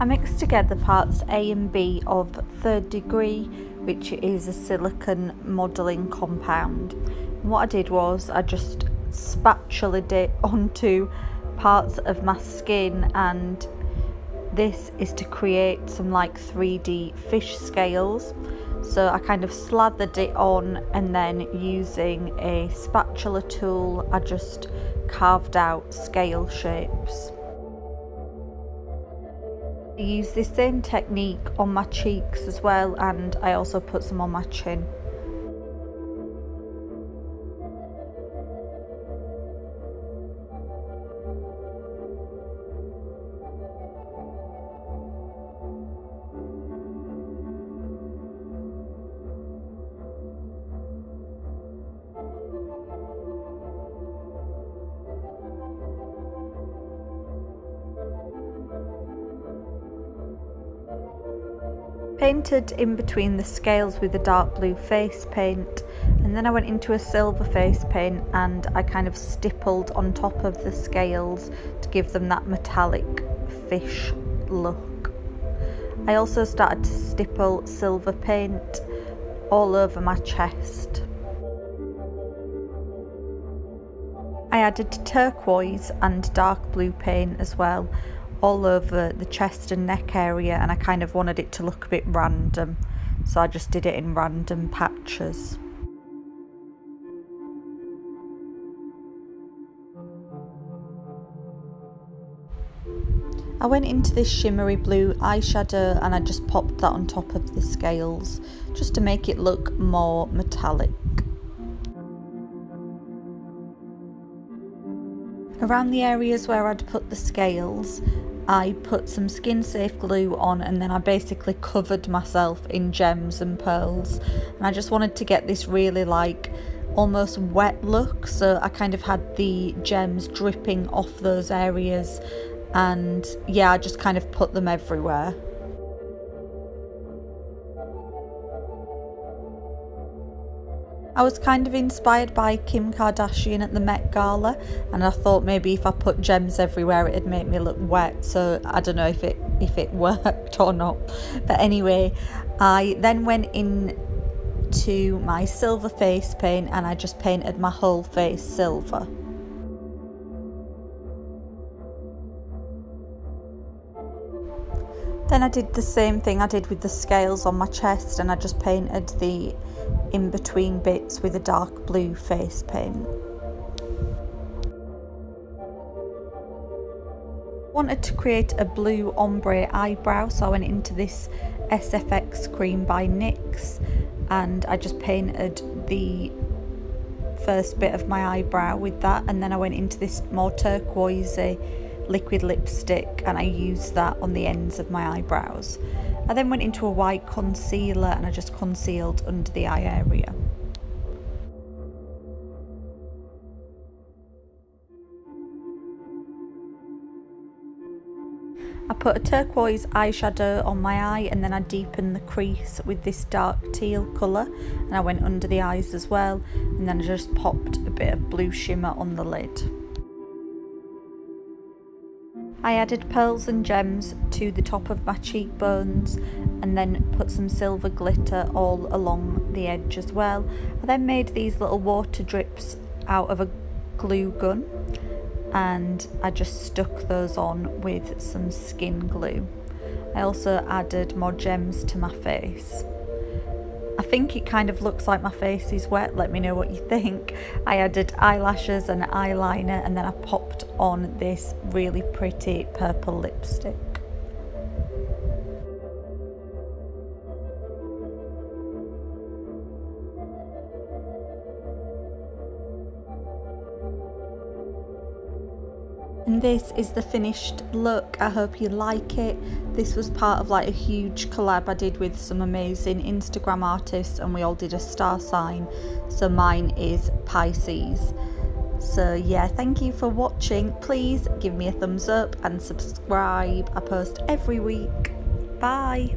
I mixed together parts A and B of third degree, which is a silicone modelling compound. And what I did was I just spatulaed it onto parts of my skin and this is to create some like 3D fish scales. So I kind of slathered it on and then using a spatula tool I just carved out scale shapes. I use the same technique on my cheeks as well and I also put some on my chin. Painted in between the scales with a dark blue face paint and then I went into a silver face paint and I kind of stippled on top of the scales to give them that metallic fish look. I also started to stipple silver paint all over my chest. I added turquoise and dark blue paint as well all over the chest and neck area and I kind of wanted it to look a bit random so I just did it in random patches. I went into this shimmery blue eyeshadow and I just popped that on top of the scales just to make it look more metallic. Around the areas where I'd put the scales, I put some skin safe glue on and then I basically covered myself in gems and pearls and I just wanted to get this really like almost wet look so I kind of had the gems dripping off those areas and yeah I just kind of put them everywhere. I was kind of inspired by Kim Kardashian at the Met Gala and I thought maybe if I put gems everywhere it'd make me look wet so I don't know if it if it worked or not but anyway I then went in to my silver face paint and I just painted my whole face silver. Then I did the same thing I did with the scales on my chest and I just painted the in between bits with a dark blue face paint. Wanted to create a blue ombre eyebrow so I went into this SFX cream by NYX and I just painted the first bit of my eyebrow with that and then I went into this more turquoisey liquid lipstick and I used that on the ends of my eyebrows. I then went into a white concealer and I just concealed under the eye area. I put a turquoise eyeshadow on my eye and then I deepened the crease with this dark teal colour and I went under the eyes as well and then I just popped a bit of blue shimmer on the lid. I added pearls and gems to the top of my cheekbones and then put some silver glitter all along the edge as well. I then made these little water drips out of a glue gun and I just stuck those on with some skin glue. I also added more gems to my face. I think it kind of looks like my face is wet, let me know what you think. I added eyelashes and eyeliner and then I popped on this really pretty purple lipstick. And this is the finished look. I hope you like it. This was part of like a huge collab i did with some amazing instagram artists and we all did a star sign. So mine is pisces. So yeah thank you for watching. Please give me a thumbs up and subscribe. I post every week. Bye